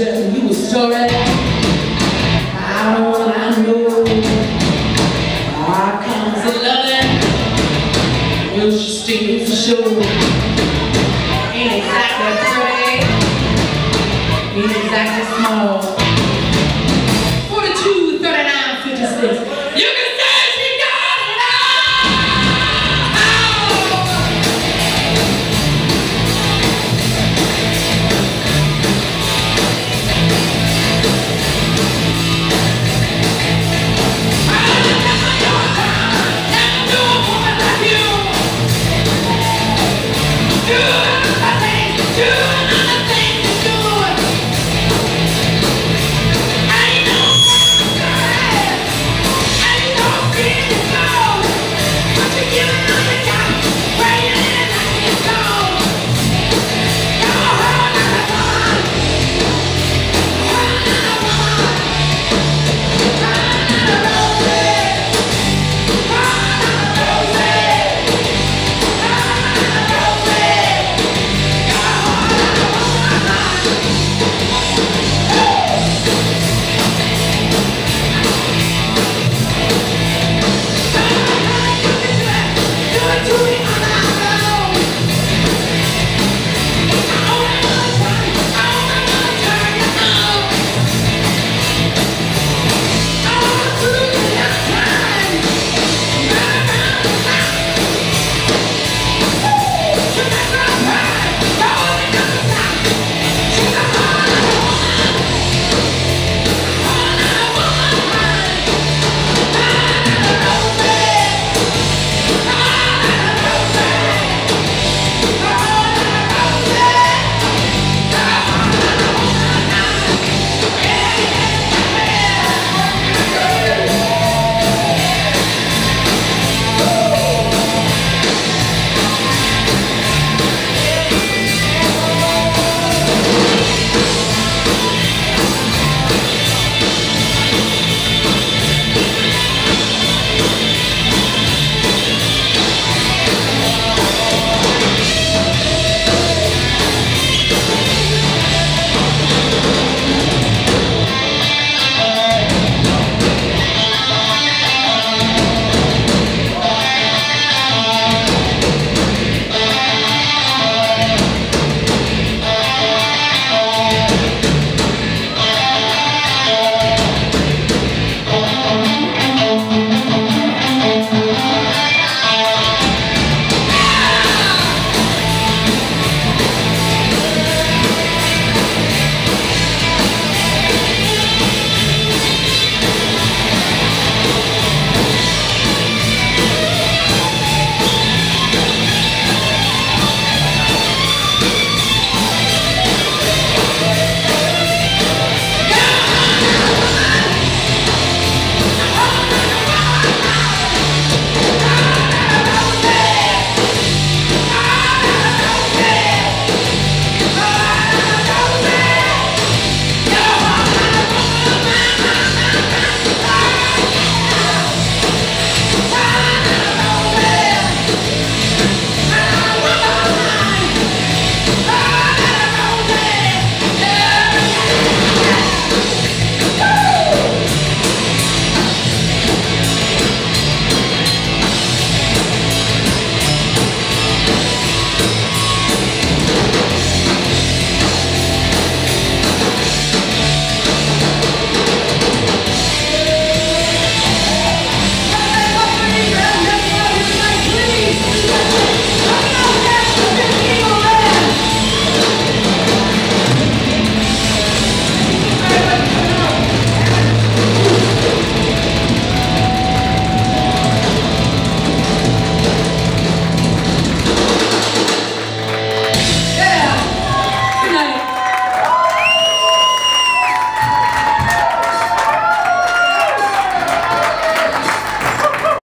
you a story. How I know our comes the loving. Will she stay for sure?